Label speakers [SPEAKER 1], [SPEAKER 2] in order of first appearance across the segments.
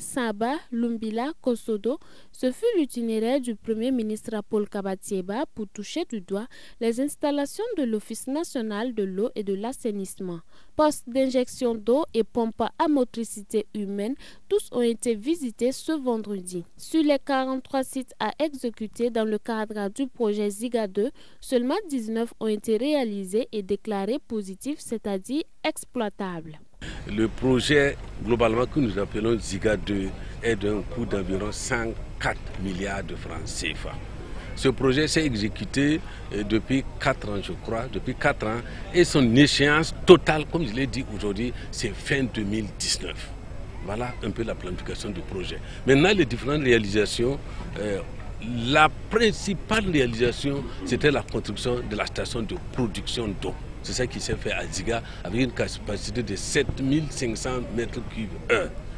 [SPEAKER 1] Saba, Lumbila, Kosodo, ce fut l'itinéraire du Premier ministre Paul Kabatieba pour toucher du doigt les installations de l'Office national de l'eau et de l'assainissement. Postes d'injection d'eau et pompes à motricité humaine, tous ont été visités ce vendredi. Sur les 43 sites à exécuter dans le cadre du projet Ziga 2, seulement 19 ont été réalisés et déclarés positifs, c'est-à-dire exploitables.
[SPEAKER 2] Le projet globalement que nous appelons Ziga 2 est d'un coût d'environ 104 milliards de francs CFA. Ce projet s'est exécuté depuis 4 ans, je crois, depuis 4 ans, et son échéance totale, comme je l'ai dit aujourd'hui, c'est fin 2019. Voilà un peu la planification du projet. Maintenant, les différentes réalisations, euh, la principale réalisation, c'était la construction de la station de production d'eau. C'est ça qui s'est fait à Ziga avec une capacité de 7500 mètres cubes.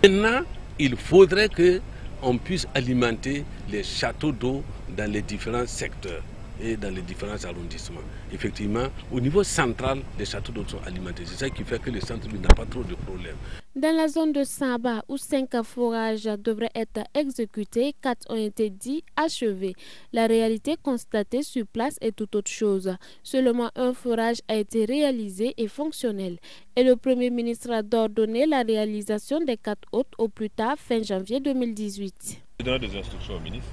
[SPEAKER 2] Maintenant, il faudrait qu'on puisse alimenter les châteaux d'eau dans les différents secteurs et dans les différents arrondissements. Effectivement, au niveau central, les châteaux d'eau sont alimentés. C'est ça qui fait que le centre n'a pas trop de problèmes.
[SPEAKER 1] Dans la zone de Saba, où cinq forages devraient être exécutés, quatre ont été dits achevés. La réalité constatée sur place est tout autre chose. Seulement un forage a été réalisé et fonctionnel. Et le Premier ministre a ordonné la réalisation des quatre autres au plus tard fin janvier 2018.
[SPEAKER 3] Il donné des instructions au ministre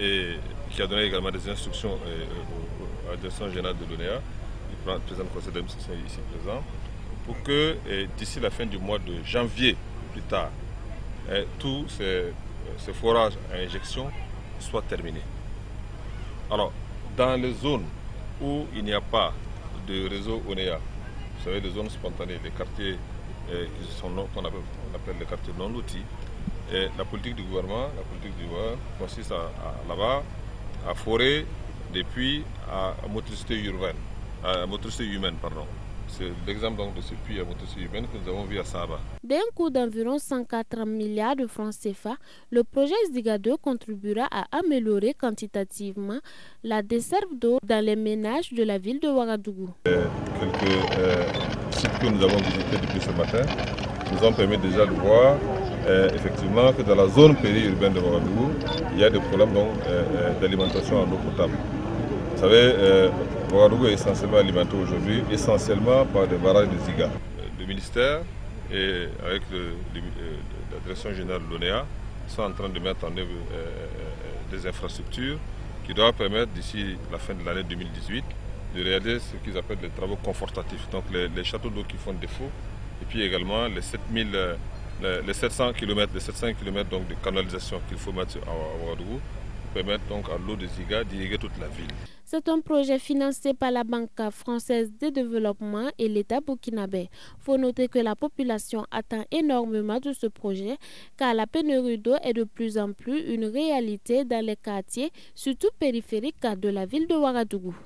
[SPEAKER 3] et qui a donné également des instructions à la direction générale de l'ONEA, le président du conseil d'administration ici présent, pour que d'ici la fin du mois de janvier, plus tard, tous ces, ces, forages à injection soient terminés. Alors, dans les zones où il n'y a pas de réseau ONEA, vous savez, les zones spontanées, les quartiers qu'on appelle, appelle les quartiers non et la politique du gouvernement, la politique du gouvernement consiste à, là-bas à forer des puits à motricité urbaine, à motricité humaine, pardon. C'est l'exemple de ce puits à humaine que nous avons vu à Saba.
[SPEAKER 1] D'un coût d'environ 104 milliards de francs CFA, le projet Ziga 2 contribuera à améliorer quantitativement la desserte d'eau dans les ménages de la ville de Ouagadougou.
[SPEAKER 3] quelques euh, sites que nous avons visités depuis ce matin nous ont permis déjà de voir effectivement que dans la zone périurbaine de Ouagadougou, il y a des problèmes d'alimentation en eau potable. Vous savez, Ouagadougou est essentiellement alimenté aujourd'hui, essentiellement par des barrages de Ziga. Le ministère et avec la direction générale de l'ONEA sont en train de mettre en œuvre des infrastructures qui doivent permettre d'ici la fin de l'année 2018 de réaliser ce qu'ils appellent les travaux confortatifs, donc les, les châteaux d'eau qui font défaut, et puis également les 7000 les 700 km, les 700 km donc, de canalisation qu'il faut mettre à Ouagadougou permettent donc à l'eau de Ziga d'irriguer toute la ville.
[SPEAKER 1] C'est un projet financé par la Banque française de développement et l'État burkinabé. Il faut noter que la population attend énormément de ce projet car la pénurie d'eau est de plus en plus une réalité dans les quartiers, surtout périphériques de la ville de Ouagadougou.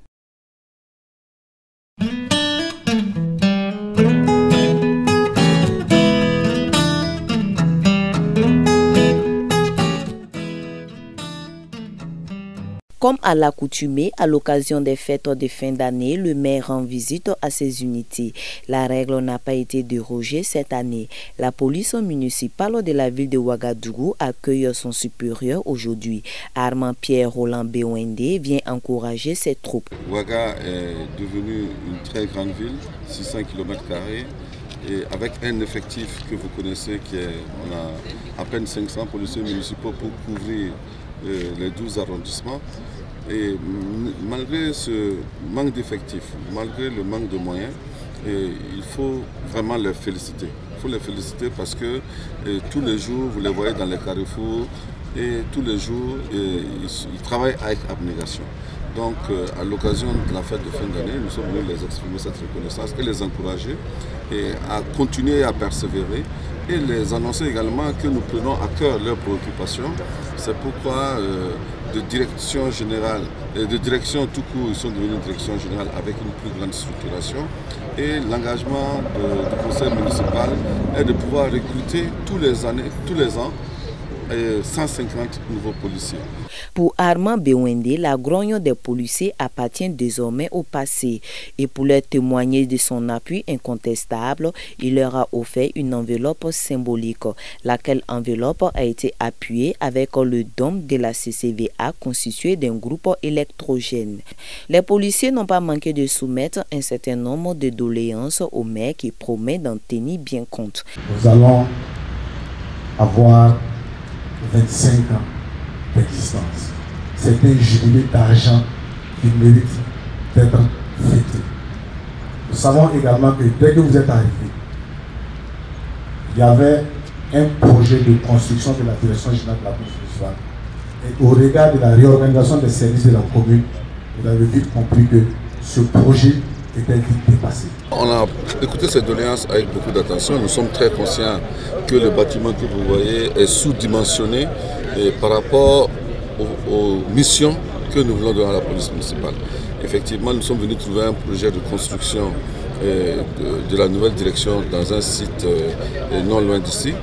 [SPEAKER 4] Comme à l'accoutumée, à l'occasion des fêtes de fin d'année, le maire rend visite à ses unités. La règle n'a pas été dérogée cette année. La police municipale de la ville de Ouagadougou accueille son supérieur aujourd'hui. Armand Pierre Roland Bewende vient encourager ses troupes.
[SPEAKER 5] Ouaga est devenue une très grande ville, 600 km et avec un effectif que vous connaissez qui est, on a à peine 500 policiers municipaux pour couvrir les 12 arrondissements. Et malgré ce manque d'effectifs, malgré le manque de moyens, il faut vraiment les féliciter. Il faut les féliciter parce que tous les jours, vous les voyez dans les carrefours et tous les jours, ils, travaillent avec abnégation. Donc, à l'occasion de la fête de fin d'année, nous sommes venus les exprimer cette reconnaissance et les encourager et à continuer à persévérer et les annoncer également que nous prenons à cœur leurs préoccupations. C'est pourquoi de direction générale, et de direction tout court, ils sont devenus une direction générale avec une plus grande structuration. Et l'engagement du conseil municipal est de pouvoir recruter tous les, années, tous les ans 150 nouveaux policiers.
[SPEAKER 4] Pour Armand Bewende, la grogne des policiers appartient désormais au passé et pour leur témoigner de son appui incontestable, il leur a offert une enveloppe symbolique, laquelle enveloppe a été appuyée avec le dôme de la CCVA constitué d'un groupe électrogène. Les policiers n'ont pas manqué de soumettre un certain nombre de doléances au maire qui promet d'en tenir bien compte.
[SPEAKER 6] Nous allons avoir 25 ans d'existence. C'est un jubilé d'argent qui mérite d'être fêté. Nous savons également que dès que vous êtes arrivé, il y avait un projet de construction de la direction générale de la police municipale. Et au regard de la réorganisation des services de la commune, vous avez vite compris que ce projet
[SPEAKER 5] On a écouté ces doléances avec beaucoup d'attention. Nous sommes très conscients que le bâtiment que vous voyez est sous-dimensionné par rapport aux, missions que nous voulons donner à la police municipale. Effectivement, nous sommes venus trouver un projet de construction de, la nouvelle direction dans un site euh, non loin d'ici.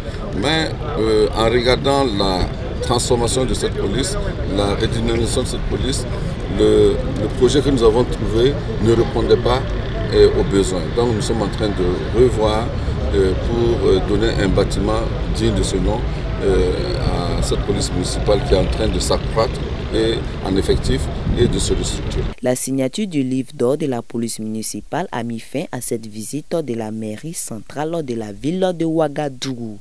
[SPEAKER 5] Mais euh, en regardant la transformation de cette police, la redynamisation de cette police, le, projet que nous avons trouvé ne répondait pas aux besoins. Donc nous sommes en train de revoir pour donner un bâtiment digne de ce nom à cette police municipale qui est en train de s'accroître en effectif et de se restructurer.
[SPEAKER 4] La signature du livre d'or de la police municipale a mis fin à cette visite de la mairie centrale de la ville de Ouagadougou.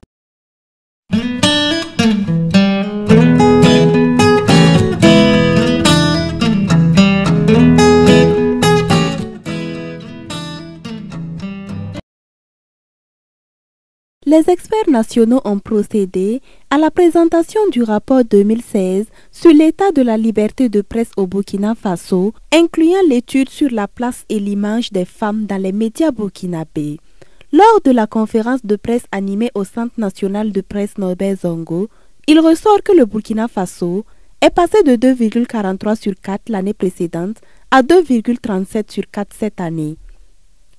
[SPEAKER 7] Les experts nationaux ont procédé à la présentation du rapport 2016 sur l'état de la liberté de presse au Burkina Faso, incluant l'étude sur la place et l'image des femmes dans les médias burkinabés. Lors de la conférence de presse animée au Centre national de presse Norbert Zongo, il ressort que le Burkina Faso est passé de 2,43 sur 4 l'année précédente à 2,37 sur 4 cette année.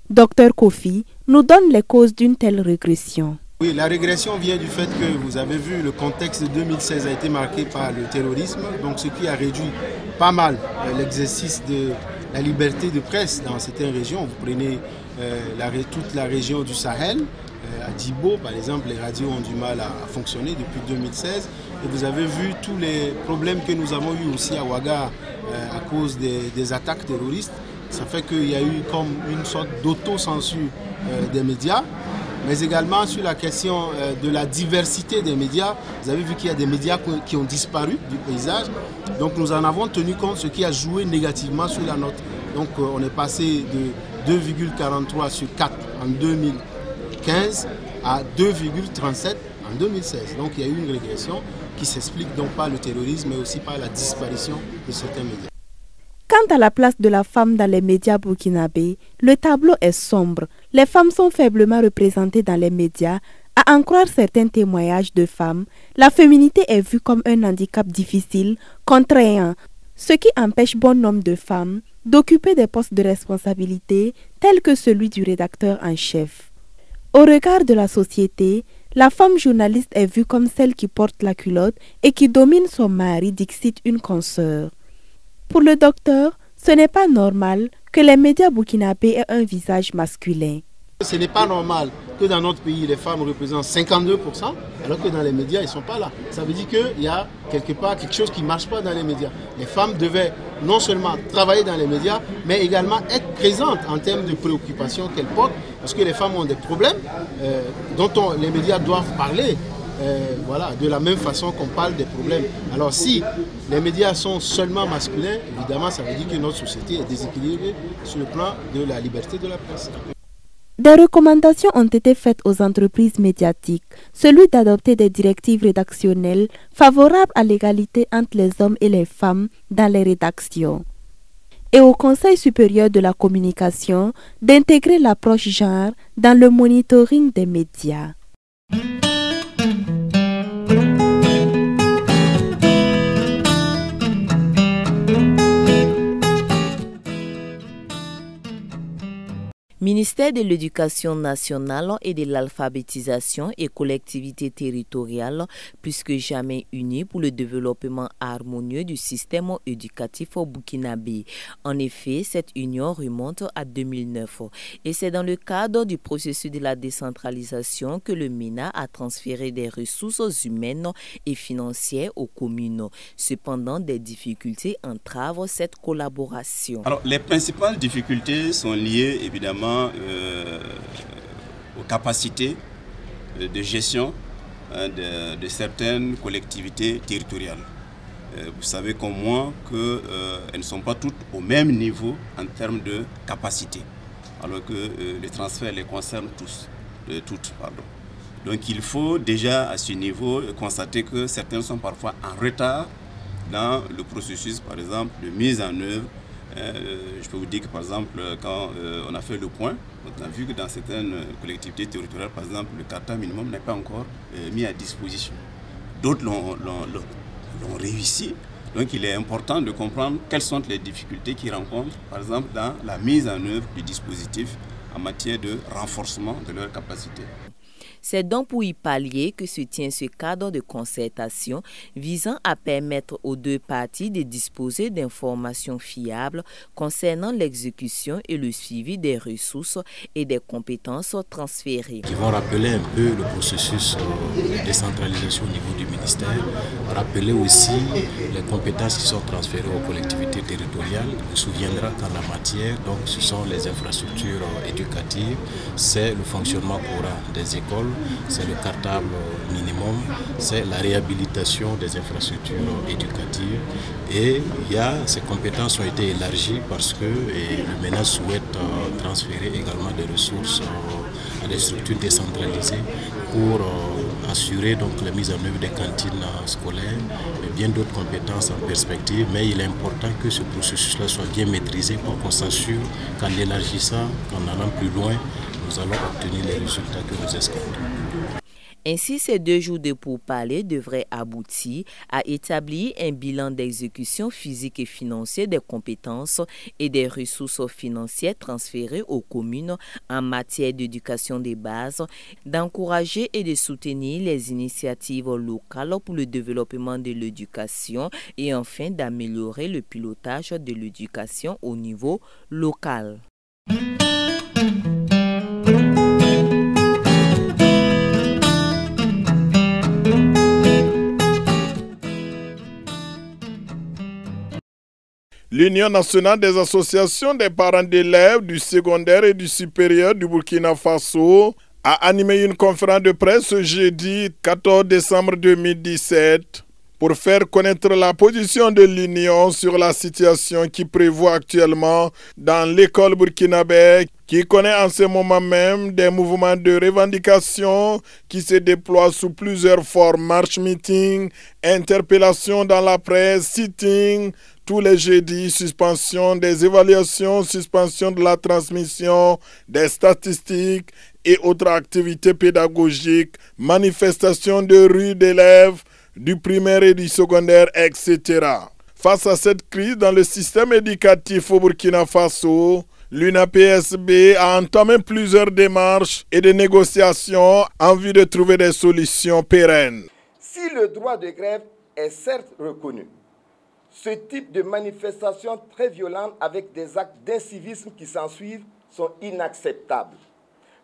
[SPEAKER 7] Docteur Kofi nous donne les causes d'une telle régression.
[SPEAKER 8] Oui, la régression vient du fait que vous avez vu le contexte de 2016 a été marqué par le terrorisme, donc ce qui a réduit pas mal euh, l'exercice de la liberté de presse dans certaines régions. Vous prenez euh, toute la région du Sahel, euh, à Djibo par exemple, les radios ont du mal à, fonctionner depuis 2016. Et vous avez vu tous les problèmes que nous avons eu aussi à Ouaga à cause des attaques terroristes. Ça fait qu'il y a eu comme une sorte d'autocensure des médias, mais également sur la question euh, de la diversité des médias. Vous avez vu qu'il y a des médias qui ont disparu du paysage. Donc nous en avons tenu compte, ce qui a joué négativement sur la note. Donc euh, on est passé de 2,43 sur 4 en 2015 à 2,37 en 2016. Donc il y a eu une régression qui s'explique donc par le terrorisme, mais aussi par la disparition de certains médias.
[SPEAKER 7] Quant à la place de la femme dans les médias burkinabés, le tableau est sombre. Les femmes sont faiblement représentées dans les médias. À en croire certains témoignages de femmes, la féminité est vue comme un handicap difficile, contraignant, ce qui empêche bon nombre de femmes d'occuper des postes de responsabilité tels que celui du rédacteur en chef. Au regard de la société, la femme journaliste est vue comme celle qui porte la culotte et qui domine son mari, dixit une consoeur. Pour le docteur, ce n'est pas normal que les médias burkinabés aient un visage masculin.
[SPEAKER 8] Ce n'est pas normal que dans notre pays, les femmes représentent 52%, alors que dans les médias, ils ne sont pas là. Ça veut dire qu'il y a quelque part quelque chose qui ne marche pas dans les médias. Les femmes devaient non seulement travailler dans les médias, mais également être présentes en termes de préoccupations qu'elles portent, parce que les femmes ont des problèmes euh, dont les médias doivent parler. Euh, voilà, de la même façon qu'on parle des problèmes. Alors si les médias sont seulement masculins, évidemment, ça veut dire que notre société est déséquilibrée sur le plan de la liberté de la presse.
[SPEAKER 7] Des recommandations ont été faites aux entreprises médiatiques, celui d'adopter des directives rédactionnelles favorables à l'égalité entre les hommes et les femmes dans les rédactions et au Conseil supérieur de la communication d'intégrer l'approche genre dans le monitoring des médias.
[SPEAKER 4] Ministère de l'Éducation nationale et de l'alphabétisation et collectivités territoriales plus que jamais unis pour le développement harmonieux du système éducatif au Burkinabé. En effet, cette union remonte à 2009 et c'est dans le cadre du processus de la décentralisation que le MENA a transféré des ressources humaines et financières aux communes. Cependant, des difficultés entravent cette collaboration.
[SPEAKER 9] Alors, les principales difficultés sont liées évidemment euh, aux capacités euh, de gestion hein, de, certaines collectivités territoriales. Euh, vous savez comme moi qu'elles ne sont pas toutes au même niveau en termes de capacité, alors que les transferts les concernent tous, toutes. Donc il faut déjà à ce niveau constater que certaines sont parfois en retard dans le processus, par exemple, de mise en œuvre euh, je peux vous dire que par exemple, quand euh, on a fait le point, on a vu que dans certaines collectivités territoriales, par exemple, le carta minimum n'est pas encore euh, mis à disposition. D'autres l'ont réussi. Donc il est important de comprendre quelles sont les difficultés qu'ils rencontrent, par exemple, dans la mise en œuvre du dispositif en matière de renforcement de leurs capacités.
[SPEAKER 4] C'est donc pour y pallier que se tient ce cadre de concertation visant à permettre aux deux parties de disposer d'informations fiables concernant l'exécution et le suivi des ressources et des compétences transférées.
[SPEAKER 10] Qui vont rappeler un peu le processus de décentralisation au niveau du ministère, rappeler aussi les compétences qui sont transférées aux collectivités territoriales. On se souviendra qu'en la matière, donc, ce sont les infrastructures éducatives, c'est le fonctionnement courant des écoles, c'est le cartable minimum, c'est la réhabilitation des infrastructures éducatives. Et il y a, ces compétences ont été élargies parce que le MENA souhaite euh, transférer également des ressources euh, à des structures décentralisées pour euh, assurer donc la mise en œuvre des cantines scolaires et bien d'autres compétences en perspective. Mais il est important que ce processus-là soit bien maîtrisé pour qu'on s'assure qu'en élargissant, qu'en allant plus loin, nous allons obtenir les résultats que nous escomptons.
[SPEAKER 4] Ainsi, ces deux jours de pourparlers devraient aboutir à établir un bilan d'exécution physique et financière des compétences et des ressources financières transférées aux communes en matière d'éducation des bases, d'encourager et de soutenir les initiatives locales pour le développement de l'éducation et enfin d'améliorer le pilotage de l'éducation au niveau local.
[SPEAKER 11] L'Union nationale des associations des parents d'élèves du secondaire et du supérieur du Burkina Faso a animé une conférence de presse ce jeudi 14 décembre 2017 pour faire connaître la position de l'Union sur la situation qui prévoit actuellement dans l'école burkinabé qui connaît en ce moment même des mouvements de revendication qui se déploient sous plusieurs formes, march meeting, interpellation dans la presse, sitting, tous les jeudis, suspension des évaluations, suspension de la transmission des statistiques et autres activités pédagogiques, manifestations de rue d'élèves du primaire et du secondaire, etc. Face à cette crise dans le système éducatif au Burkina Faso, l'UNAPSB a entamé plusieurs démarches et des négociations en vue de trouver des solutions pérennes.
[SPEAKER 12] Si le droit de grève est certes reconnu, ce type de manifestations très violentes avec des actes d'incivisme qui s'ensuivent sont inacceptables.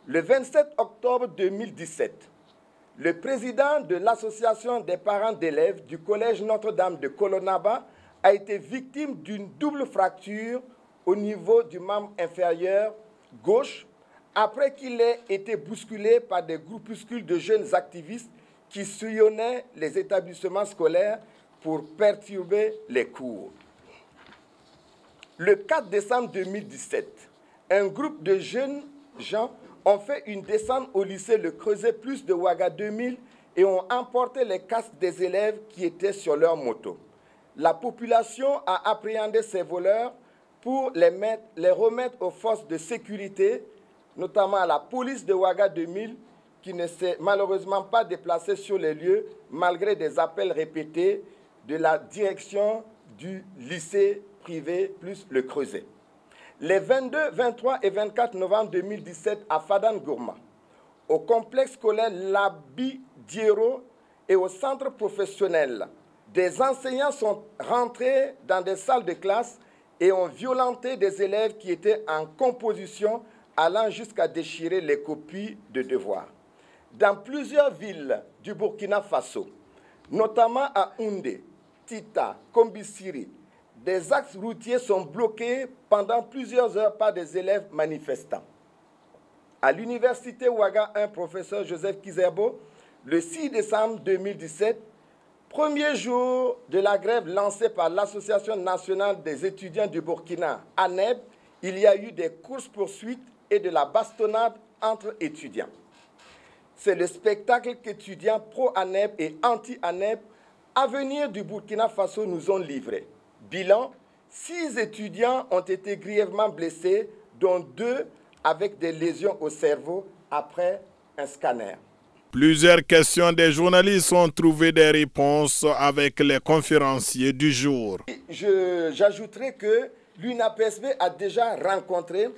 [SPEAKER 12] Le 27 octobre 2017, le président de l'association des parents d'élèves du collège Notre-Dame de Colonaba a été victime d'une double fracture au niveau du membre inférieur gauche après qu'il ait été bousculé par des groupuscules de jeunes activistes qui sillonnaient les établissements scolaires pour perturber les cours. Le 4 décembre 2017, un groupe de jeunes gens ont fait une descente au lycée Le Creuset plus de Ouaga 2000 et ont emporté les casques des élèves qui étaient sur leur moto. La population a appréhendé ces voleurs pour les, mettre, les remettre aux forces de sécurité, notamment à la police de Ouaga 2000, qui ne s'est malheureusement pas déplacée sur les lieux malgré des appels répétés de la direction du lycée privé plus le Creuset. Les 22, 23 et 24 novembre 2017 à Fadan Gourma, au complexe scolaire Labi Diero et au centre professionnel, des enseignants sont rentrés dans des salles de classe et ont violenté des élèves qui étaient en composition allant jusqu'à déchirer les copies de devoirs. Dans plusieurs villes du Burkina Faso, notamment à Oundé, Tita, des axes routiers sont bloqués pendant plusieurs heures par des élèves manifestants. À l'université Ouaga, un professeur Joseph Kizerbo, le 6 décembre 2017, premier jour de la grève lancée par l'Association nationale des étudiants du Burkina, ANEB, il y a eu des courses-poursuites et de la bastonnade entre étudiants. C'est le spectacle qu'étudiants pro-ANEB et anti-ANEB Avenir du Burkina Faso nous ont livré. Bilan, six étudiants ont été grièvement blessés, dont deux avec des lésions au cerveau après un scanner.
[SPEAKER 11] Plusieurs questions des journalistes ont trouvé des réponses avec les conférenciers du jour.
[SPEAKER 12] J'ajouterai que l'UNAPSB a déjà rencontré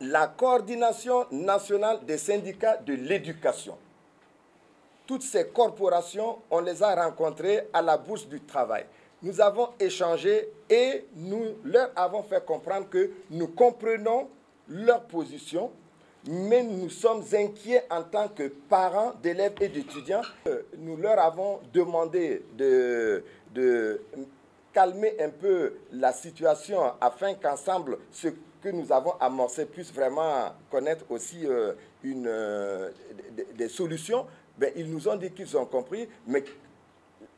[SPEAKER 12] la coordination nationale des syndicats de l'éducation. Toutes ces corporations, on les a rencontrées à la Bourse du Travail. Nous avons échangé et nous leur avons fait comprendre que nous comprenons leur position, mais nous sommes inquiets en tant que parents d'élèves et d'étudiants. Nous leur avons demandé de, de calmer un peu la situation afin qu'ensemble, ce que nous avons amorcé puisse vraiment connaître aussi euh, une, euh, des solutions. Ben, ils nous ont dit qu'ils ont compris, mais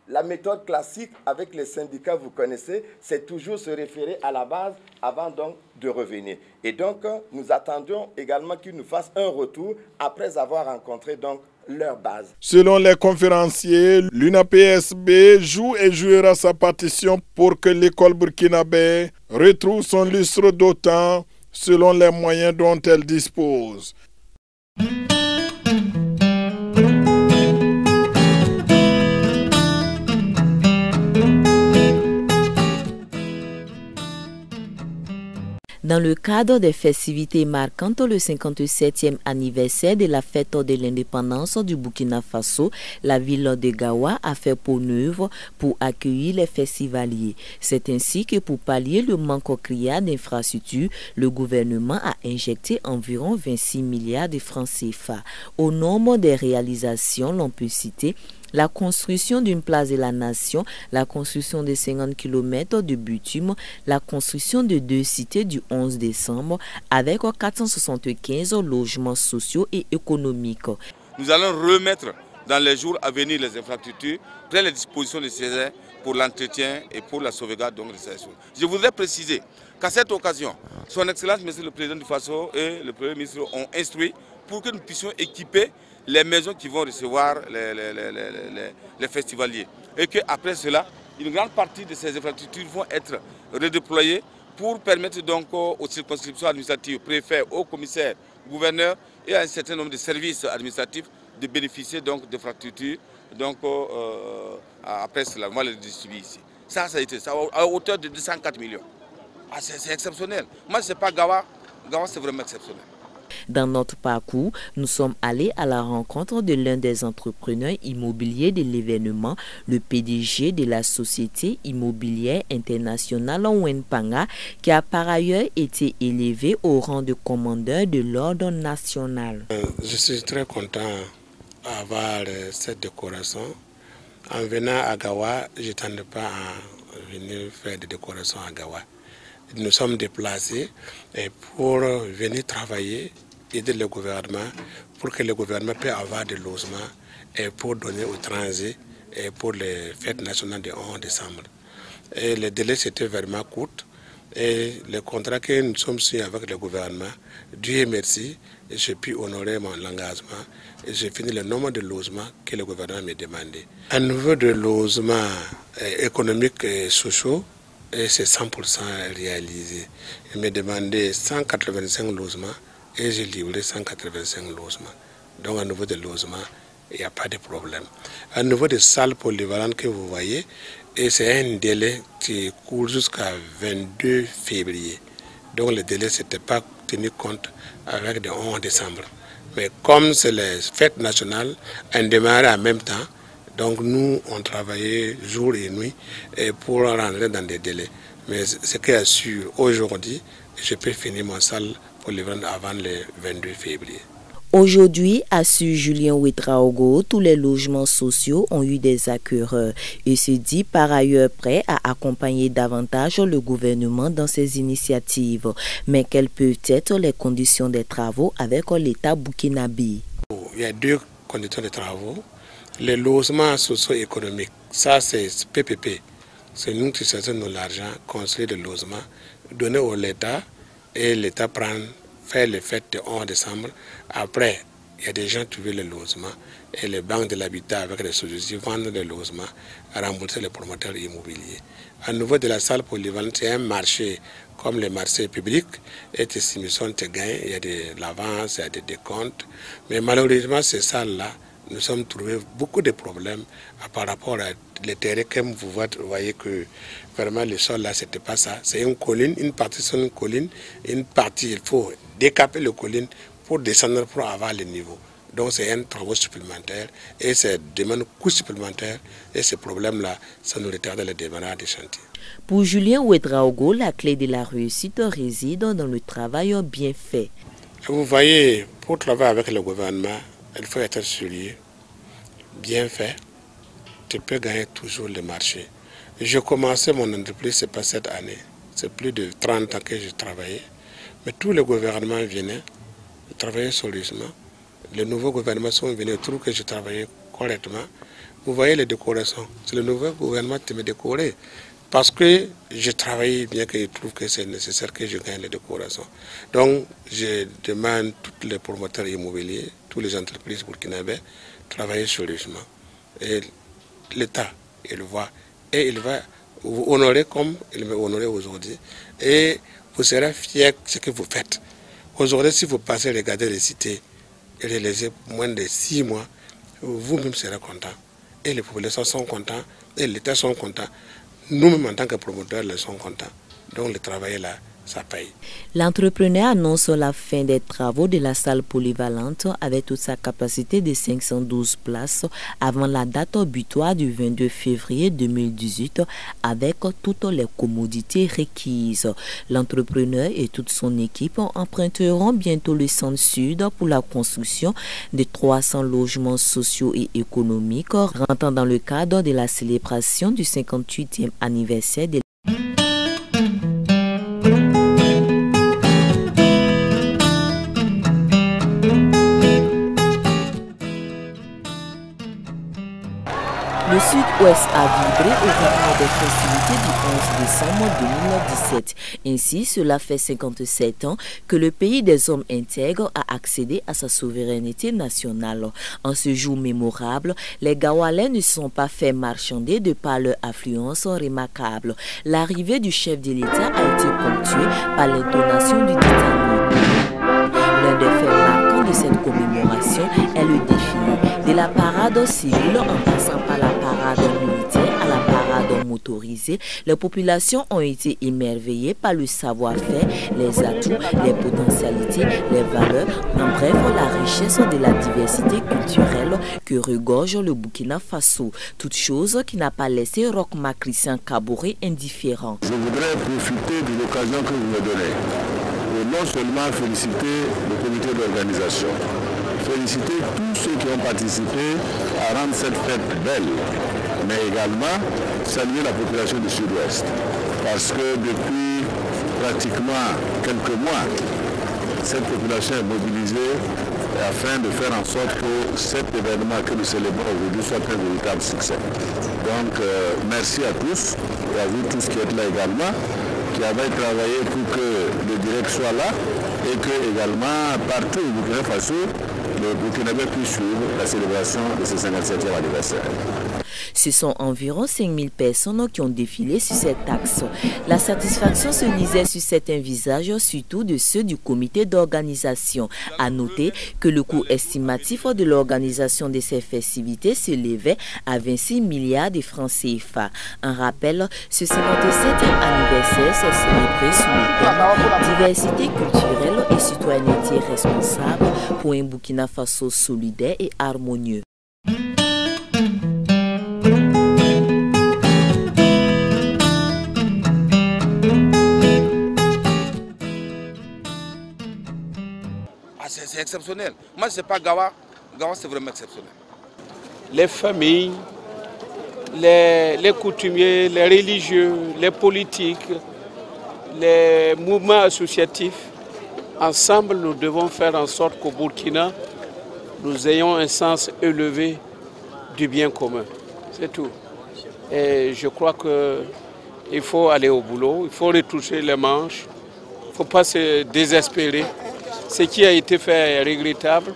[SPEAKER 12] la méthode classique avec les syndicats, vous connaissez, c'est toujours se référer à la base avant donc de revenir. Et donc, nous attendions également qu'ils nous fassent un retour après avoir rencontré donc leur base.
[SPEAKER 11] Selon les conférenciers, l'UNAPSB joue et jouera sa partition pour que l'école burkinabé retrouve son lustre d'autant selon les moyens dont elle dispose.
[SPEAKER 4] Dans le cadre des festivités marquant le 57e anniversaire de la fête de l'indépendance du Burkina Faso, la ville de Gawa a fait peau neuve pour accueillir les festivaliers. C'est ainsi que pour pallier le manque criard d'infrastructures, le gouvernement a injecté environ 26 milliards de francs CFA. Au nombre des réalisations, l'on peut citer la construction d'une place de la nation, la construction de 50 km de bitume, la construction de deux cités du 11 décembre avec 475 logements sociaux et économiques.
[SPEAKER 13] Nous allons remettre dans les jours à venir les infrastructures, prendre les dispositions nécessaires pour l'entretien et pour la sauvegarde donc, de ces choses. Je voudrais préciser qu'à cette occasion, Son Excellence, Monsieur le Président du Faso et le Premier ministre ont instruit pour que nous puissions équiper les maisons qui vont recevoir les, festivaliers. Et qu'après cela, une grande partie de ces infrastructures vont être redéployées pour permettre donc aux circonscriptions administratives, préfets, aux commissaires, gouverneurs et à un certain nombre de services administratifs de bénéficier donc d'infrastructures. Donc euh, après cela, va les distribuer ici. Ça, ça a été ça, à hauteur de 204 millions. Ah, c'est exceptionnel. Moi, ce n'est pas Gawa. Gawa, c'est vraiment exceptionnel.
[SPEAKER 4] Dans notre parcours, nous sommes allés à la rencontre de l'un des entrepreneurs immobiliers de l'événement, le PDG de la société immobilière internationale Wenpanga, qui a par ailleurs été élevé au rang de commandeur de l'ordre national.
[SPEAKER 14] Euh, je suis très content d'avoir euh, cette décoration. En venant à Gawa, je ne pas à venir faire des décorations à Gawa nous sommes déplacés pour venir travailler, aider le gouvernement, pour que le gouvernement puisse avoir des logements et pour donner au transit et pour les fêtes nationales du 11 décembre. Et le délai c'était vraiment court et le contrat que nous sommes signés avec le gouvernement, Dieu merci, j'ai pu honorer mon engagement et j'ai fini le nombre de logements que le gouvernement m'a demandé. À niveau de logements eh, économiques et sociaux, et c'est 100% réalisé. Il m'a demandé 185 logements et j'ai livré 185 logements. Donc à niveau de logements, il n'y a pas de problème. À niveau des salles polyvalentes que vous voyez, et c'est un délai qui court jusqu'à 22 février. Donc le délai, n'était pas tenu compte avec le 11 décembre. Mais comme c'est les fêtes nationales, on démarrait en même temps. Donc nous, on travaillait jour et nuit pour rentrer dans des délais. Mais ce qui est sûr, aujourd'hui, je peux finir mon salle pour le vendre avant le 22 février.
[SPEAKER 4] Aujourd'hui, su Julien Ouedraogo, tous les logements sociaux ont eu des acquéreurs et se dit par ailleurs prêt à accompagner davantage le gouvernement dans ses initiatives. Mais quelles peuvent être les conditions des travaux avec l'État burkinabé?
[SPEAKER 14] Il y a deux conditions de travaux. Les logements socio-économiques, ça c'est PPP. C'est nous qui cherchons l'argent, construire des logements, donner au l'État et l'État prend faire les fêtes de 11 décembre. Après, il y a des gens qui veulent le logement et les banques de l'habitat avec les sociétés vendent les logements à rembourser les promoteurs immobiliers. À niveau de la salle polyvalente, c'est un marché comme les marchés publics et tes soumissions te gagnent, il y a de l'avance, il y a des décomptes. Mais malheureusement, ces salles-là, nous sommes trouvés beaucoup de problèmes par rapport à les terrains comme vous voyez que vraiment le sol là c'était pas ça. C'est une colline une partie c'est une colline une partie il faut décaper le colline pour descendre pour avoir le niveau. Donc c'est un travail supplémentaire et ça demande coût supplémentaire et ce problème là ça nous retarde le démarrage des chantiers.
[SPEAKER 4] Pour Julien Ouedraogo, la clé de la réussite réside dans le travail bien fait.
[SPEAKER 14] Vous voyez, pour travailler avec le gouvernement, il faut être sérieux, bien fait. Tu peux gagner toujours le marché. J'ai commencé mon entreprise, ce n'est pas cette année. C'est plus de 30 ans que j'ai travaillé. Mais tous les gouvernements venaient travailler sérieusement. Les nouveaux gouvernements sont venus, trouvent que je travaillais correctement. Vous voyez les décorations. C'est le nouveau gouvernement qui m'a décoré. Parce que je travaille bien qu'ils trouvent que c'est nécessaire que je gagne les décorations. Donc, je demande tous les promoteurs immobiliers, toutes les entreprises burkinabés, travailler sérieusement. Et l'État, il voit. Et il va vous honorer comme il m'a honoré aujourd'hui. Et vous serez fiers de ce que vous faites. Aujourd'hui, si vous passez regarder les cités et les laisser moins de six mois, vous-même serez content. Et les populations sont contents, et l'État sont contents. Nous-mêmes, en tant que promoteurs, les sommes contents. Donc, le travail là,
[SPEAKER 4] L'entrepreneur annonce la fin des travaux de la salle polyvalente avec toute sa capacité de 512 places avant la date butoir du 22 février 2018 avec toutes les commodités requises. L'entrepreneur et toute son équipe emprunteront bientôt le centre sud pour la construction de 300 logements sociaux et économiques rentrant dans le cadre de la célébration du 58e anniversaire de Le Sud-Ouest a vibré au rythme des festivités du 11 décembre 2017. Ainsi, cela fait 57 ans que le pays des hommes intègres a accédé à sa souveraineté nationale. En ce jour mémorable, les Gawalais ne sont pas fait marchander de par leur affluence remarquable. L'arrivée du chef de l'État a été ponctuée par l'intonation du Titanic. L'un des faits marquants de cette commémoration est le de la parade civile en passant par la parade militaire à la parade motorisée. Les populations ont été émerveillées par le savoir-faire, les atouts, les potentialités, les valeurs, en bref la richesse de la diversité culturelle que regorge le Burkina Faso. Toute chose qui n'a pas laissé Rochma Christian Kabouré indifférent.
[SPEAKER 15] Je voudrais profiter de l'occasion que vous me donnez non seulement féliciter le comité d'organisation, féliciter tous ceux qui ont participé à rendre cette fête belle, mais également saluer la population du Sud-Ouest. Parce que depuis pratiquement quelques mois, cette population est mobilisée afin de faire en sorte que cet événement que nous célébrons aujourd'hui soit un véritable succès. Donc euh, merci à tous et à vous tous qui êtes là également qui avait travaillé pour que le direct soit là et que également partout au Burkina Faso, le Burkinabé puisse suivre la célébration de ce 57e anniversaire.
[SPEAKER 4] Ce sont environ 5000 personnes qui ont défilé sur cette axe. La satisfaction se lisait sur certains visages, surtout de ceux du comité d'organisation. À noter que le coût estimatif de l'organisation de ces festivités se levait à 26 milliards de francs CFA. Un rappel, ce 57e anniversaire s'est célébré sous le thème diversité culturelle et citoyenneté responsable pour un Burkina Faso solidaire et harmonieux.
[SPEAKER 13] C'est exceptionnel. Moi, je ne sais pas Gawa. Gawa, c'est vraiment exceptionnel.
[SPEAKER 16] Les familles, les, les coutumiers, les religieux, les politiques, les mouvements associatifs, ensemble, nous devons faire en sorte qu'au Burkina, nous ayons un sens élevé du bien commun. C'est tout. Et je crois qu'il faut aller au boulot, il faut retoucher les manches, il ne faut pas se désespérer. Ce qui a été fait est regrettable,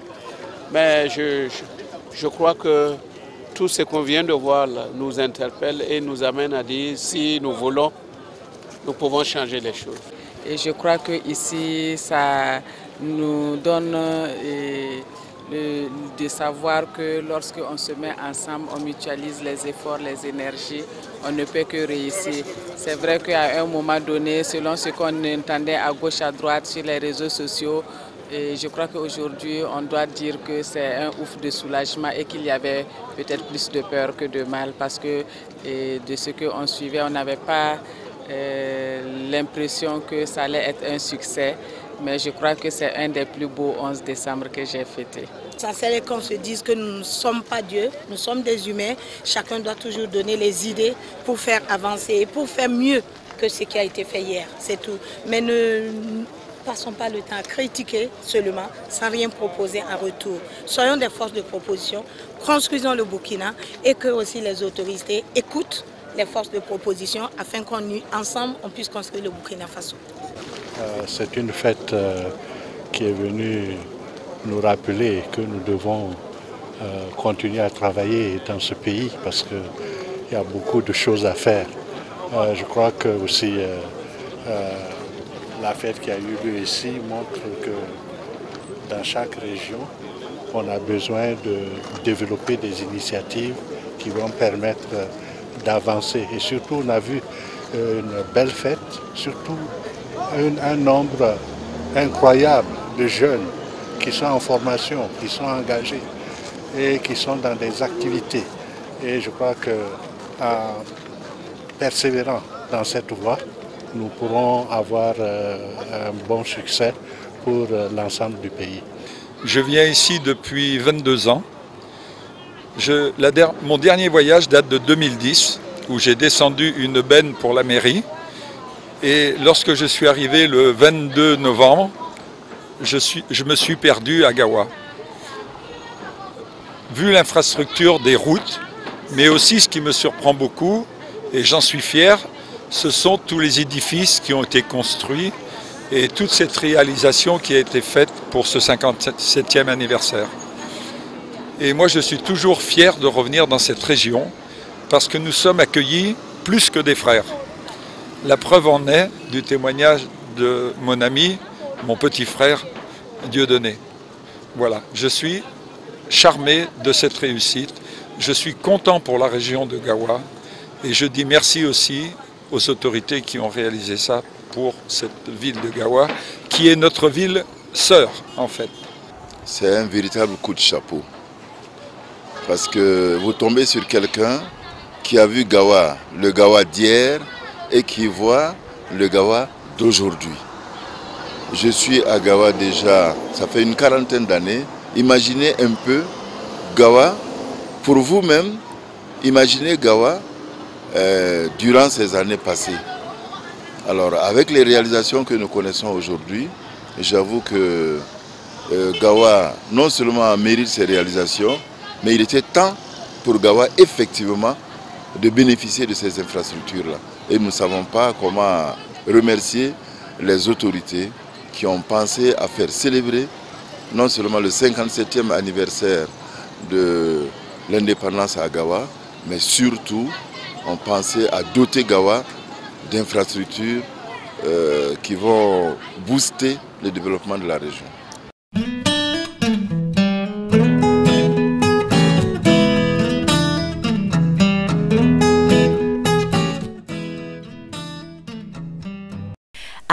[SPEAKER 16] mais je, je, crois que tout ce qu'on vient de voir nous interpelle et nous amène à dire si nous voulons, nous pouvons changer les choses.
[SPEAKER 17] Et je crois que ici, ça nous donne et, de savoir que lorsqu'on se met ensemble, on mutualise les efforts, les énergies, on ne peut que réussir. C'est vrai qu'à un moment donné, selon ce qu'on entendait à gauche, à droite sur les réseaux sociaux, et je crois qu'aujourd'hui, on doit dire que c'est un ouf de soulagement et qu'il y avait peut-être plus de peur que de mal parce que de ce qu'on suivait, on n'avait pas euh, l'impression que ça allait être un succès. Mais je crois que c'est un des plus beaux 11 décembre que j'ai fêté.
[SPEAKER 18] Ça serait qu'on se dise que nous ne sommes pas Dieu, nous sommes des humains. Chacun doit toujours donner les idées pour faire avancer, pour faire mieux que ce qui a été fait hier. C'est tout. Mais ne passons pas le temps à critiquer seulement sans rien proposer en retour. Soyons des forces de proposition, construisons le Burkina et que aussi les autorités écoutent les forces de proposition afin qu'ensemble on puisse construire le Burkina Faso.
[SPEAKER 19] Euh, C'est une fête euh, qui est venue nous rappeler que nous devons euh, continuer à travailler dans ce pays parce qu'il y a beaucoup de choses à faire. Je crois que aussi la fête qui a eu lieu ici montre que dans chaque région, on a besoin de développer des initiatives qui vont permettre d'avancer. Et surtout, on a vu une belle fête, surtout un, nombre incroyable de jeunes qui sont en formation, qui sont engagés et qui sont dans des activités. Et je crois qu'en persévérant dans cette voie, nous pourrons avoir un bon succès pour l'ensemble du pays.
[SPEAKER 20] Je viens ici depuis 22 ans. Mon dernier voyage date de 2010, où j'ai descendu une benne pour la mairie. Et lorsque je suis arrivé le 22 novembre, je, je me suis perdu à Gawa. Vu l'infrastructure des routes, mais aussi ce qui me surprend beaucoup, et j'en suis fier, ce sont tous les édifices qui ont été construits et toute cette réalisation qui a été faite pour ce 57e anniversaire. Et moi, je suis toujours fier de revenir dans cette région parce que nous sommes accueillis plus que des frères. La preuve en est du témoignage de mon ami, mon petit frère, Dieudonné. Voilà, je suis charmé de cette réussite. Je suis content pour la région de Gawa et je dis merci aussi aux autorités qui ont réalisé ça pour cette ville de Gawa, qui est notre ville sœur en fait.
[SPEAKER 21] C'est un véritable coup de chapeau. Parce que vous tombez sur quelqu'un qui a vu Gawa, le Gawa d'hier, et qui voit le Gawa d'aujourd'hui. Je suis à Gawa déjà, ça fait une quarantaine d'années. Imaginez un peu Gawa, pour vous-même, imaginez Gawa euh, durant ces années passées. Alors, avec les réalisations que nous connaissons aujourd'hui, j'avoue que euh, Gawa non seulement mérite ces réalisations, mais il était temps pour Gawa effectivement de bénéficier de ces infrastructures-là. Et nous ne savons pas comment remercier les autorités qui ont pensé à faire célébrer non seulement le 57e anniversaire de l'indépendance à Gawa, mais surtout ont pensé à doter Gawa d'infrastructures euh, qui vont booster le développement de la région.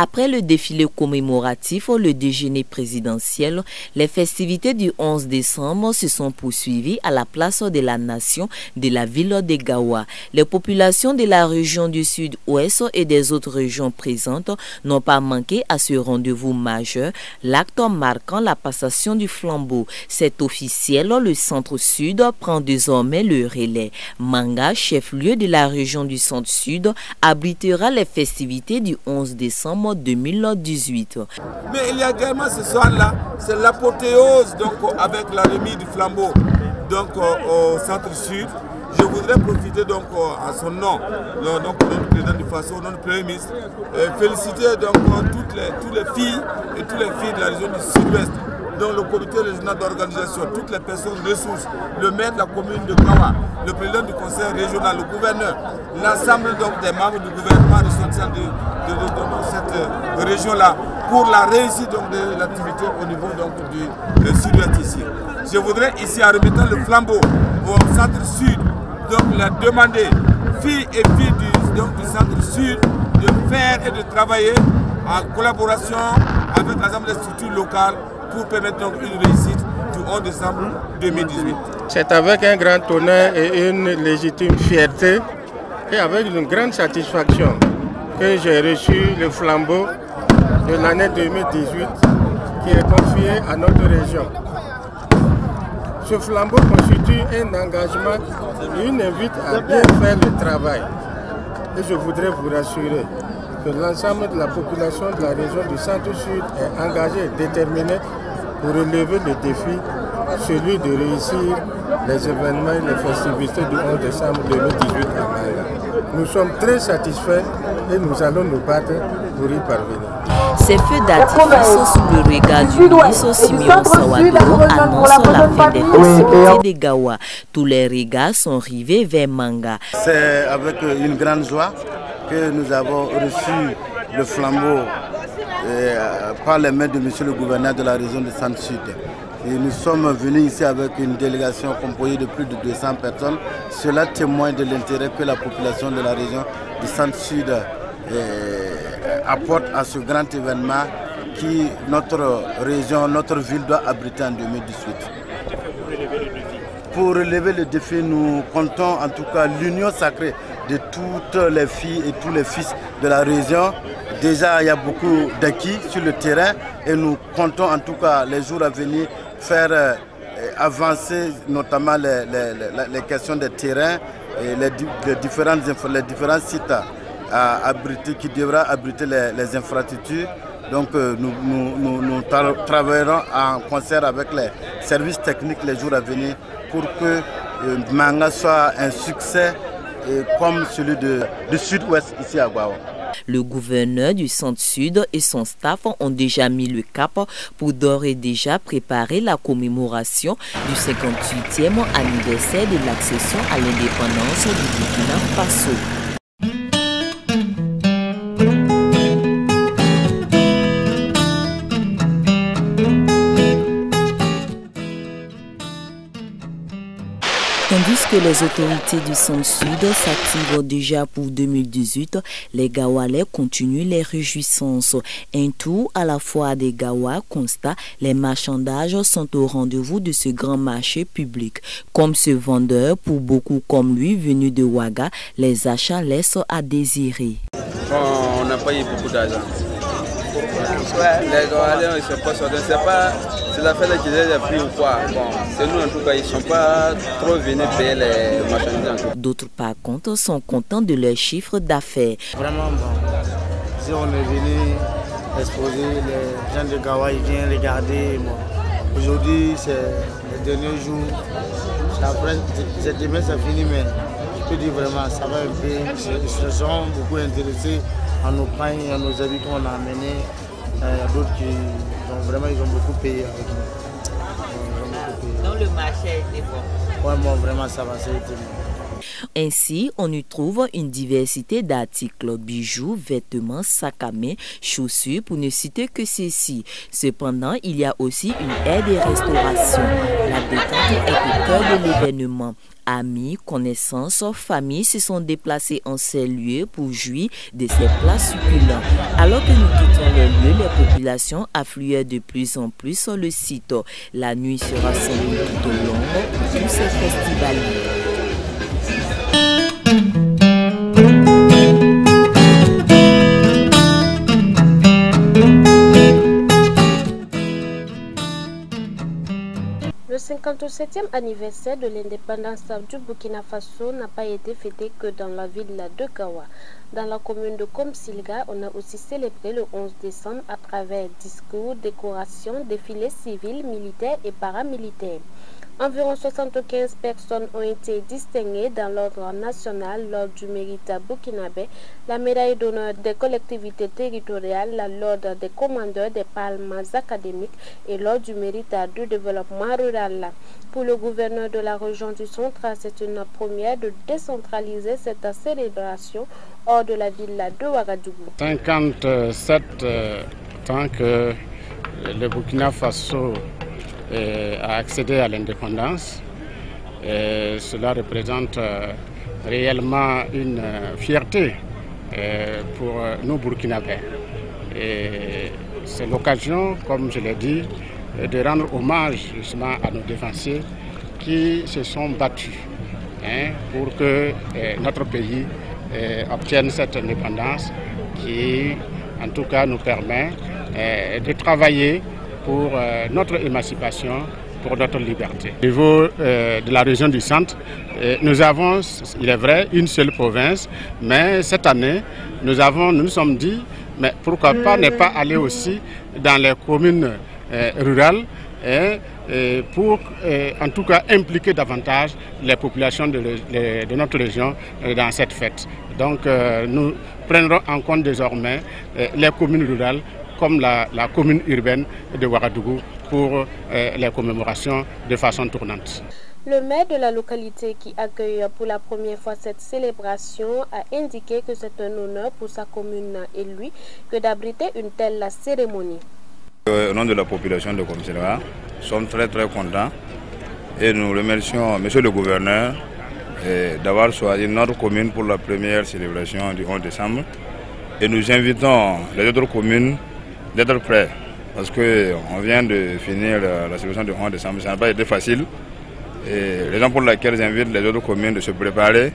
[SPEAKER 4] Après le défilé commémoratif, le déjeuner présidentiel, les festivités du 11 décembre se sont poursuivies à la place de la nation de la ville de Gawa. Les populations de la région du sud-ouest et des autres régions présentes n'ont pas manqué à ce rendez-vous majeur, l'acte marquant la passation du flambeau. C'est officiel, le centre-sud prend désormais le relais. Manga, chef-lieu de la région du centre-sud, abritera les festivités du 11 décembre 2018.
[SPEAKER 13] Mais il y a également ce soir-là, c'est l'apothéose donc avec la remise du flambeau donc au centre sud. Je voudrais profiter donc à son nom, donc notre président du FASO, notre premier ministre, féliciter donc toutes les, toutes les filles et toutes les filles de la région du sud-ouest dont le comité régional d'organisation, toutes les personnes ressources, le maire de la commune de Kawa, le président du conseil régional, le gouverneur, l'ensemble des membres du gouvernement de, de, de, cette région-là pour la réussite donc, de l'activité au niveau donc, du sud-ouest ici. Je voudrais ici, en remettant le flambeau au centre sud, donc la demander, filles et filles du, donc, du centre sud, de faire et de travailler en collaboration avec l'ensemble des structures locales permettre donc une réussite du 11 décembre 2018.
[SPEAKER 22] C'est avec un grand honneur et une légitime fierté et avec une grande satisfaction que j'ai reçu le flambeau de l'année 2018 qui est confié à notre région. Ce flambeau constitue un engagement et une invite à bien faire le travail. Et je voudrais vous rassurer que l'ensemble de la population de la région du centre-sud est engagée et déterminée pour relever le défi, celui de réussir les événements et les festivités du 11 décembre 2018 à Mala. Nous sommes très satisfaits et nous allons nous battre pour y parvenir.
[SPEAKER 4] Ces feux d'artifice sous le regard du ministre Simeon Sawadou annoncent la fin des festivités de Gawa. Tous les regards sont rivés vers Manga.
[SPEAKER 8] C'est avec une grande joie que nous avons reçu le flambeau euh, par les mains de monsieur le gouverneur de la région de Centre-Sud. Et nous sommes venus ici avec une délégation composée de plus de 200 personnes. Cela témoigne de l'intérêt que la population de la région du Centre-Sud euh, apporte à ce grand événement qui notre région, notre ville doit abriter en 2018. Pour relever le défi, nous comptons en tout cas l'union sacrée de toutes les filles et tous les fils de la région. Déjà, il y a beaucoup d'acquis sur le terrain et nous comptons en tout cas les jours à venir faire euh, avancer notamment les, les, questions des terrains et les, différentes, les différents sites qui devra abriter les, infrastructures. Donc euh, nous, nous, nous, nous tra travaillerons en concert avec les services techniques les jours à venir pour que euh, Manga soit un succès comme celui du sud-ouest ici à.
[SPEAKER 4] Le gouverneur du centre-sud et son staff ont déjà mis le cap pour d'ores et déjà préparer la commémoration du 58e anniversaire de l'accession à l'indépendance du Burkina Faso. Les autorités du centre-sud s'activent déjà pour 2018, les Gawalais continuent les réjouissances. Un tour à la fois des Gawa constate les marchandages sont au rendez-vous de ce grand marché public. Comme ce vendeur, pour beaucoup comme lui venu de Ouaga, les achats laissent à désirer.
[SPEAKER 23] Les Gawalais, ils ne sont pas sortis. C'est pas c'est la fête qu'ils aient pris ou quoi. Bon, c'est nous en tout cas, ils ne sont pas trop venus payer les marchandises.
[SPEAKER 4] D'autres par contre sont contents de leurs chiffres d'affaires.
[SPEAKER 24] Vraiment bon. Si on est venu exposer, les gens de Gawa ils viennent regarder. Bon. Aujourd'hui c'est le dernier jour. Après, c'est demain c'est fini mais je dire vraiment ça va un peu. Ils se sont beaucoup intéressés à nos pains, à nos habits qu'on a amenés. Il y a d'autres qui ont vraiment ils ont beaucoup payé avec nous.
[SPEAKER 25] Donc le marché a été bon.
[SPEAKER 24] Ouais, moi vraiment ça va, ça a été bon.
[SPEAKER 4] Ainsi, on y trouve une diversité d'articles, bijoux, vêtements, sacs à main, chaussures, pour ne citer que ceci. Cependant, il y a aussi une aide et restauration. La détente est au cœur de l'événement. Amis, connaissances, familles se sont déplacés en ces lieux pour jouir de ces plats succulents. Alors que nous quittons le lieu, les populations affluent de plus en plus sur le site. La nuit sera sans doute tout au long pour tous ces festivaliers.
[SPEAKER 1] 57e anniversaire de l'indépendance du Burkina Faso n'a pas été fêté que dans la ville de Gawa. Dans la commune de Komsilga, on a aussi célébré le 11 décembre à travers discours, décorations, défilés civils, militaires et paramilitaires. Environ 75 personnes ont été distinguées dans l'ordre national lors du mérite burkinabé, la médaille d'honneur des collectivités territoriales, l'ordre des commandeurs des palmes académiques et l'ordre du mérite du développement rural. Pour le gouverneur de la région du centre, c'est une première de décentraliser cette célébration hors de la ville de Ouagadougou.
[SPEAKER 26] 57 ans que le Burkina Faso a accédé à l'indépendance. Cela représente réellement une fierté pour nous Burkinabés. C'est l'occasion, comme je l'ai dit, de rendre hommage justement à nos défenseurs qui se sont battus hein, pour que notre pays obtienne cette indépendance qui, en tout cas, nous permet de travailler pour euh, notre émancipation, pour notre liberté. Au niveau euh, de la région du centre, euh, nous avons, il est vrai, une seule province, mais cette année, nous, avons, nous nous sommes dit, mais pourquoi pas ne pas aller aussi dans les communes rurales pour en tout cas impliquer davantage les populations de, de notre région dans cette fête. Donc nous prendrons en compte désormais les communes rurales comme la, la, commune urbaine de Ouagadougou pour euh, les commémorations de façon tournante.
[SPEAKER 1] Le maire de la localité qui accueille pour la première fois cette célébration a indiqué que c'est un honneur pour sa commune et lui que d'abriter une telle cérémonie.
[SPEAKER 27] Au nom de la population de Comsera, nous sommes très très contents et nous remercions Monsieur le gouverneur d'avoir choisi notre commune pour la première célébration du 11 décembre et nous invitons les autres communes d'être prêts parce qu'on vient de finir la, la célébration du 11 décembre, ça n'a pas été facile. Et les gens pour lesquels j'invite les autres communes de se préparer,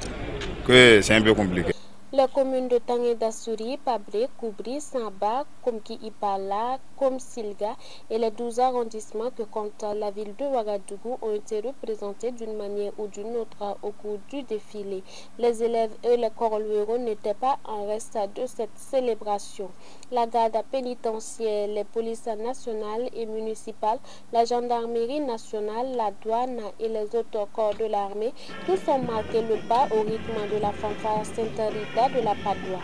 [SPEAKER 27] que c'est un peu compliqué.
[SPEAKER 1] Les communes de Tangé d'Assouri, Pabré, Koubri, Samba, Komki Ipala, Komsilga et les 12 arrondissements que compte la ville de Ouagadougou ont été représentés d'une manière ou d'une autre au cours du défilé. Les élèves et les coroleurs n'étaient pas en reste de cette célébration. La garde pénitentiaire, les polices nationales et municipales, la gendarmerie nationale, la douane et les autres corps de l'armée, tous ont marqué le pas au rythme de la fanfare Sainte-Rita de la Padoie.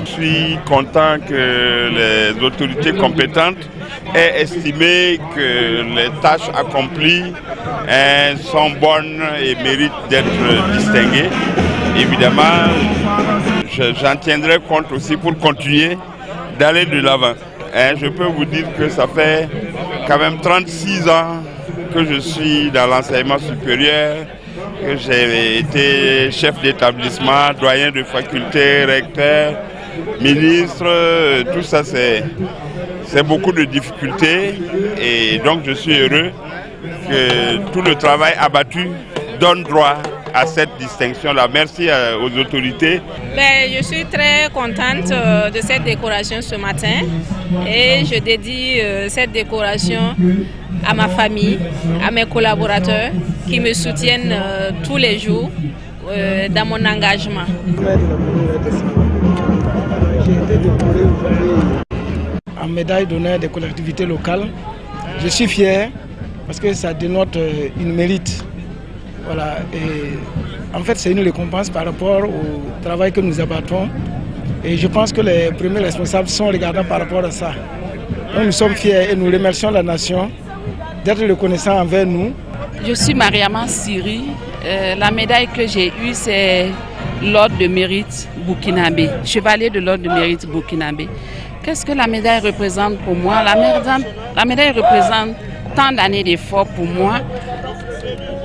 [SPEAKER 28] Je suis content que les autorités compétentes aient estimé que les tâches accomplies hein, sont bonnes et méritent d'être distinguées. Évidemment, j'en tiendrai compte aussi pour continuer d'aller de l'avant. Hein, je peux vous dire que ça fait quand même 36 ans que je suis dans l'enseignement supérieur, que j'ai été chef d'établissement, doyen de faculté, recteur, ministre, tout ça c'est beaucoup de difficultés et donc je suis heureux que tout le travail abattu donne droit à cette distinction-là. Merci aux autorités.
[SPEAKER 29] Ben, je suis très contente de cette décoration ce matin et je dédie cette décoration à ma famille, à mes collaborateurs qui me soutiennent tous les jours dans mon engagement.
[SPEAKER 26] en médaille d'honneur des collectivités locales. Je suis fier parce que ça dénote euh, une mérite. En fait, c'est une récompense par rapport au travail que nous abattons. Et je pense que les premiers responsables sont regardants par rapport à ça. nous sommes fiers et nous remercions la nation d'être reconnaissant envers nous.
[SPEAKER 30] Je suis Mariama Siri. Euh, la médaille que j'ai eue, c'est l'ordre de mérite burkinabé, chevalier de l'ordre de mérite burkinabé. Qu'est-ce que la médaille représente pour moi? La médaille, la médaille représente tant d'années d'efforts pour moi.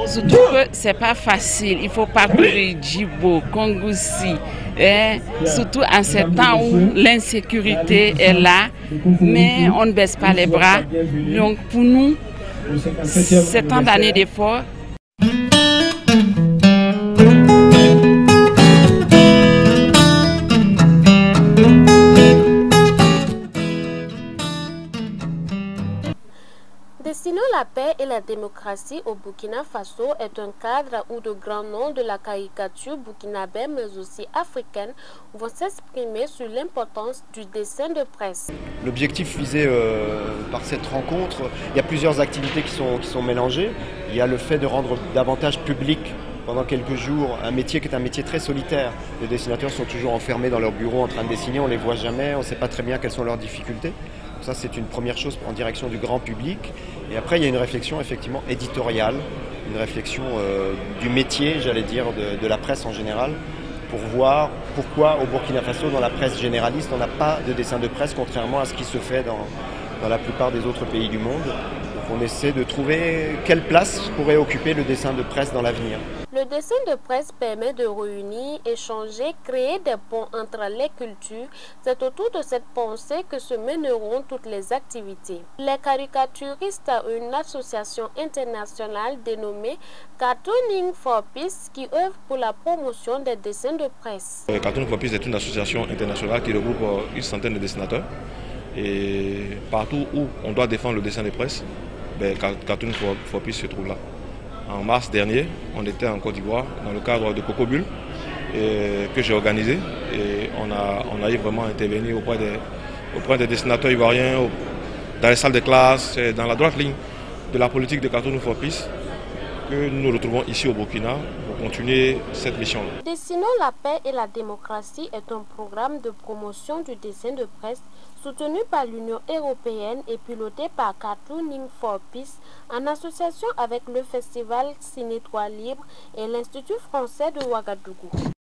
[SPEAKER 30] Surtout que ce n'est pas facile. Il faut parcourir Djibo, Kongoussi, hein, surtout en ce temps où l'insécurité est là, mais on ne baisse pas les bras. Donc pour nous, c'est tant d'années d'efforts
[SPEAKER 1] la paix et la démocratie au Burkina Faso est un cadre où de grands noms de la caricature burkinabé mais aussi africaine vont s'exprimer sur l'importance du dessin de presse.
[SPEAKER 31] L'objectif visé euh, par cette rencontre, il y a plusieurs activités qui sont, qui sont mélangées. Il y a le fait de rendre davantage public pendant quelques jours un métier qui est un métier très solitaire. Les dessinateurs sont toujours enfermés dans leur bureau en train de dessiner, on ne les voit jamais, on ne sait pas très bien quelles sont leurs difficultés. Ça, c'est une première chose en direction du grand public. Et après, il y a une réflexion effectivement éditoriale, une réflexion euh, du métier, j'allais dire, de, la presse en général, pour voir pourquoi au Burkina Faso, dans la presse généraliste, on n'a pas de dessin de presse, contrairement à ce qui se fait dans, dans la plupart des autres pays du monde. Donc on essaie de trouver quelle place pourrait occuper le dessin de presse dans l'avenir.
[SPEAKER 1] Le dessin de presse permet de réunir, échanger, créer des ponts entre les cultures. C'est autour de cette pensée que se mèneront toutes les activités. Les caricaturistes ont une association internationale dénommée Cartooning for Peace qui œuvre pour la promotion des dessins de presse.
[SPEAKER 32] Euh, Cartooning for Peace est une association internationale qui regroupe euh, une centaine de dessinateurs. Et partout où on doit défendre le dessin de presse, ben, Cartooning for Peace se trouve là. En mars dernier, on était en Côte d'Ivoire dans le cadre de Coco que j'ai organisé et on a, on a eu vraiment intervenu auprès des, auprès des dessinateurs ivoiriens, dans les salles de classe, dans la droite ligne de la politique de Cartoon for Peace que nous nous retrouvons ici au Burkina pour continuer cette mission-là.
[SPEAKER 1] Dessinons la paix et la démocratie est un programme de promotion du dessin de presse soutenu par l'Union européenne et piloté par Cartooning for Peace en association avec le festival Ciné 3 Libre et l'Institut français de Ouagadougou.